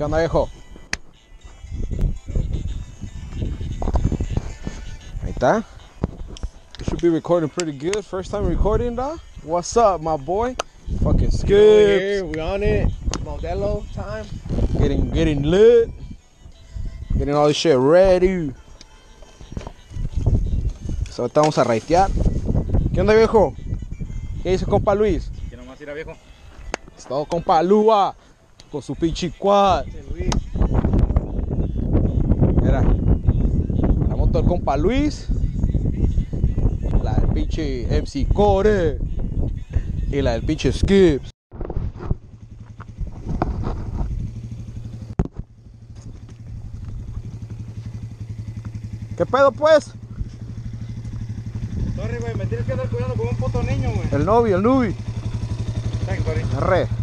¿Qué onda, viejo? Ahí está. You should be recording pretty good. First time recording, dog. What's up, my boy? Fucking Here, Skips. we on it. Modelo time. Getting, getting lit. Getting all this shit ready. So, ahorita vamos a raitear. ¿Qué onda, viejo? ¿Qué dice compa Luis? Que nomás ir a viejo. Estado compa Lua. Con su pinche quad. Mira, la moto del compa Luis, la del pinche MC Core y la del pinche Skips. ¿Qué pedo pues? Sorry, güey, me tienes que andar cuidando con un puto niño, güey. El novio, el nubi. Thanks,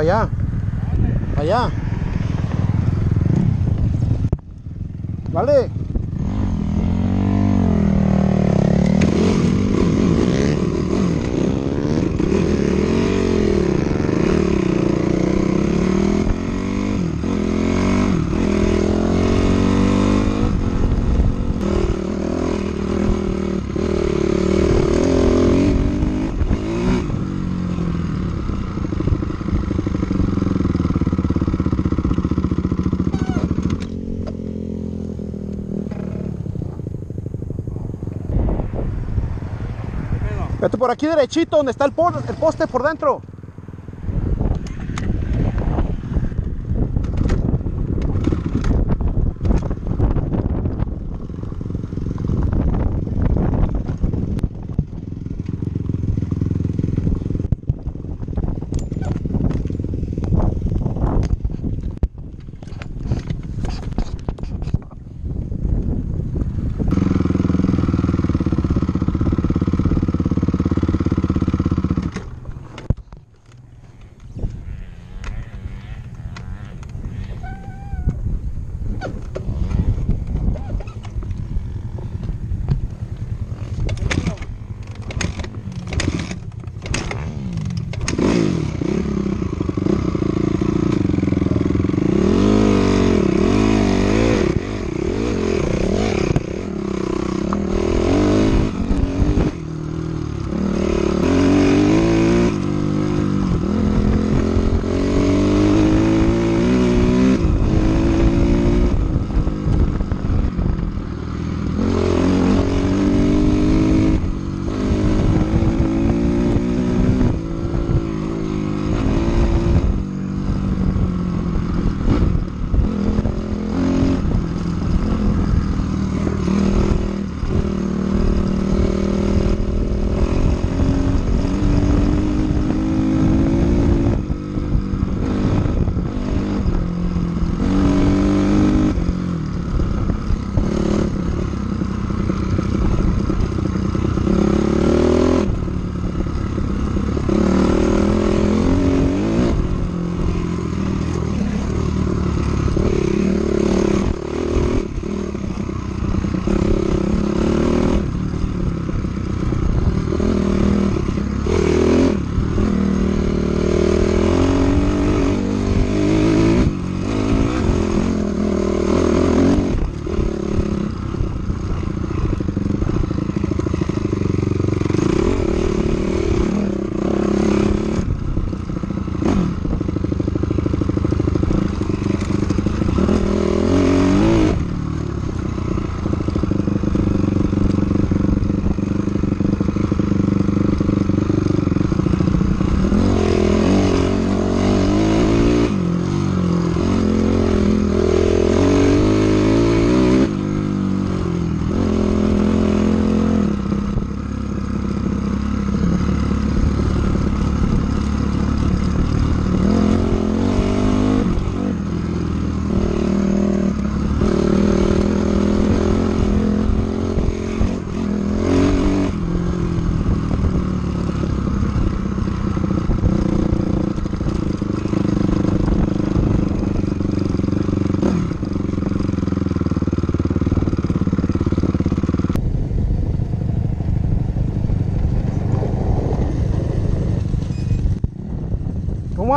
para allá. Para allá. Vale. Por aquí derechito, donde está el, el poste por dentro.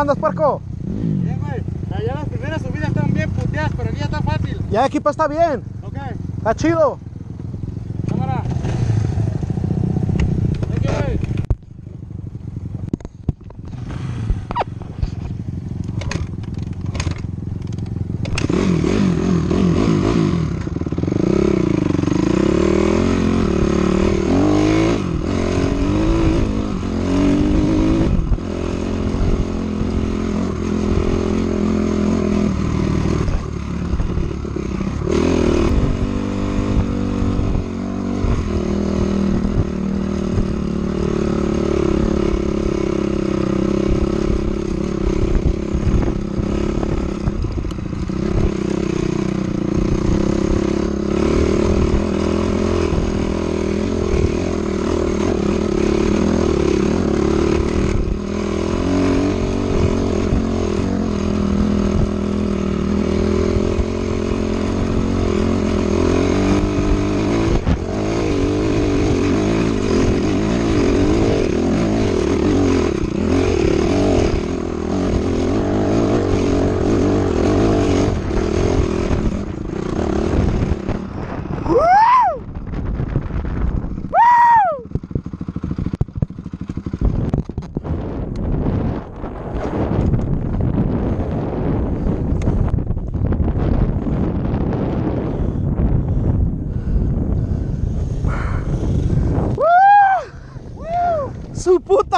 Andas, puerco? Bien, güey. Allá las primeras subidas están bien puteadas, pero aquí ya está fácil. Ya aquí está bien. Ok, Está chido. cámara. Thank you, güey.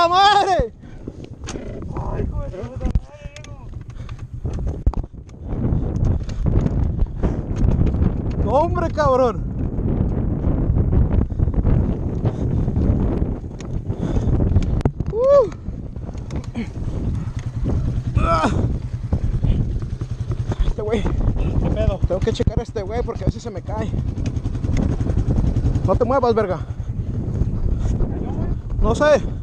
¡Su puta madre! No, hombre, cabrón. Uh. Ah. Este güey. ¿Qué pedo? Tengo que checar a este güey porque a veces se me cae. No te muevas, verga. No sé.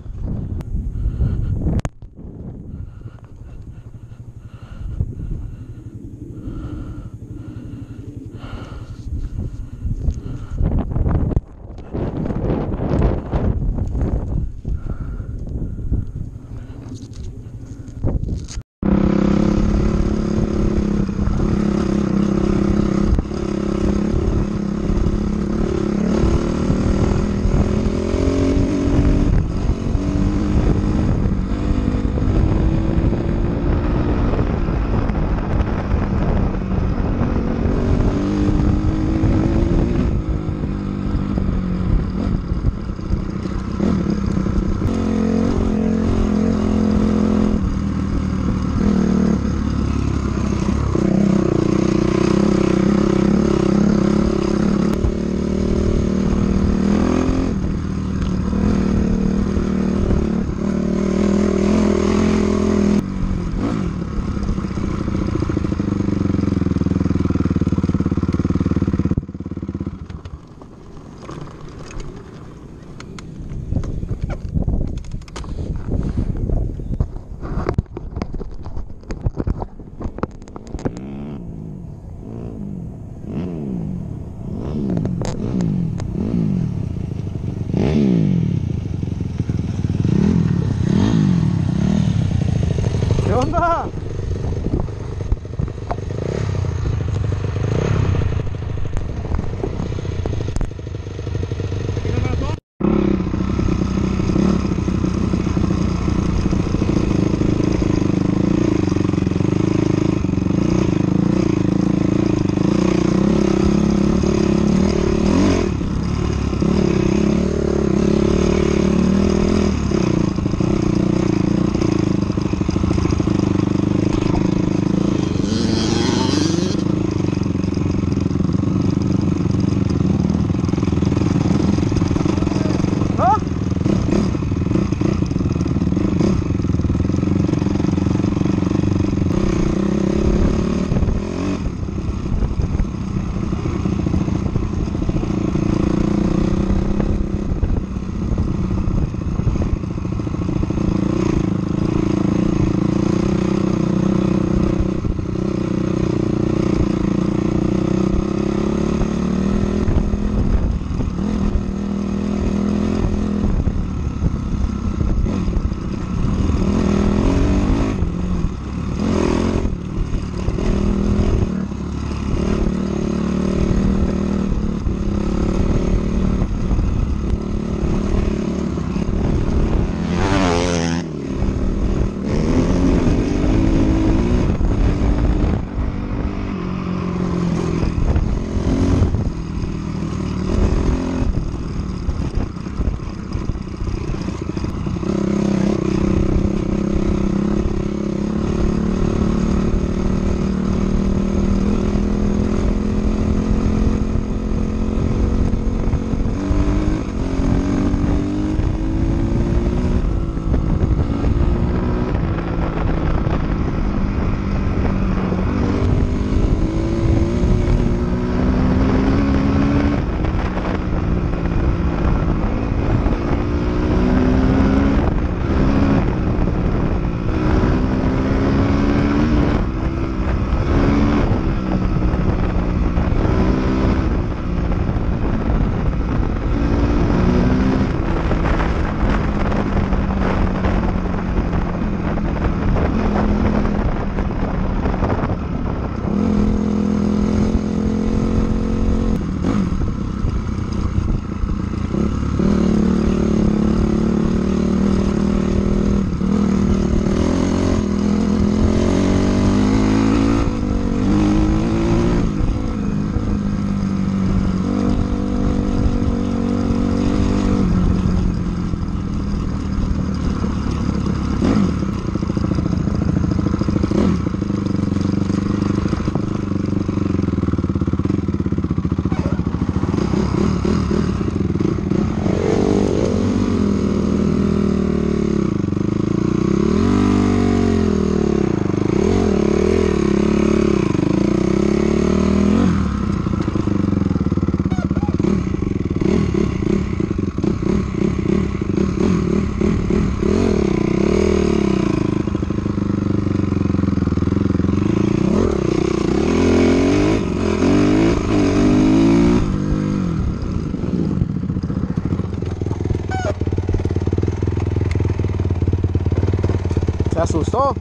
Asustó?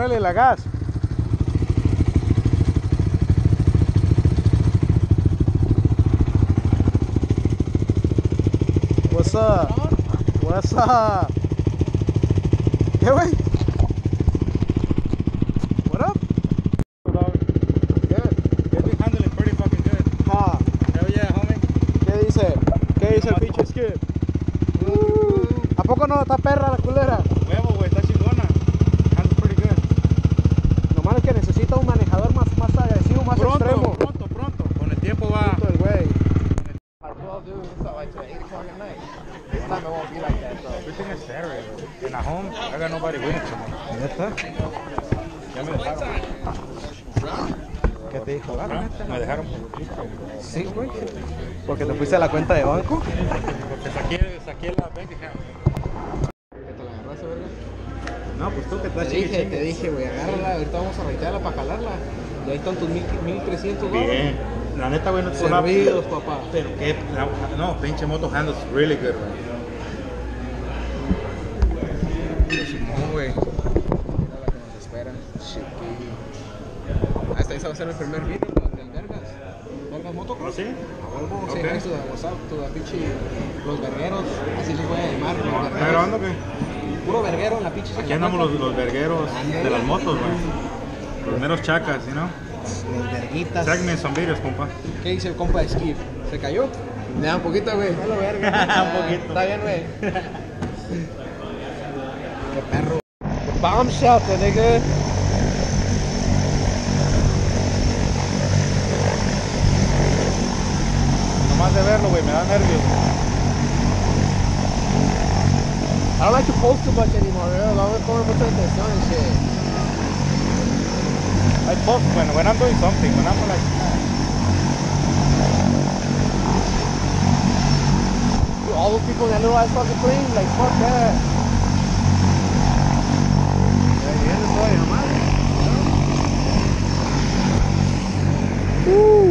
Ciérrale la gas. What's up? What's up? ¿Qué, güey? What up? Good. It's been handling pretty fucking good. Ah, Hell yeah, homie. ¿Qué dice? ¿Qué dice el pinche skip? ¿A poco no está perra la culera? Huevo, güey, está chingona. Handles pretty good. Nomás es que necesita un manejador más, más agresivo, más Pronto, extremo. pronto, pronto. Con el tiempo va. Puto el güey. At 12, dude, it's not like till 8 o'clock at night. This time it won't be like that, though. Everything is Saturday, bro. And at home, I got nobody waiting for me. ¿Neta? Ya me dejaron. ¿Qué te dijo? Me dejaron. Sí, güey. Porque te fuiste a la cuenta de banco. Porque saqué, saqué la. ¿Qué te la agarraste, verga? No, pues tú que Te estás dije, te dije, güey, agárrala, ahorita vamos a reitearla para jalarla. Y ahí están tus mil- 1300 dólares. Bien. La neta, güey, no te Servidos, papá. Pero qué, la- no, pinche moto handles really good, güey. Simón, güey. Mira la que nos espera. Chiquillo. Hasta ahí se va a hacer el primer video. Vergas Motocross. ¿Sí? A huevo, Ok. say hi to the, what's up, to the pinche, los vergueros, así les voy a llamar, los ¿Está grabando qué? Puro verguero en la pinche Aquí andamos los, los vergueros de las motos, güey. Los meros chacas, ¿sí, no? Los verguitas. Sáquenme son videos, compa. ¿Qué dice el compa de Skip? ¿Se cayó? Le da un poquito, güey. Un poquito. Está bien, güey. Qué perro. Bomb shelter, nigga. ganas de verlo, güey, me da nervios. I don't like to post too much anymore, bro. I don't call mucha atención and shit. I post when, when I'm doing something, when I'm like... Dude, all those people in that little ass fucking plane, like, fuck that. Yeah, yeah, sorry, I'm out. Woo!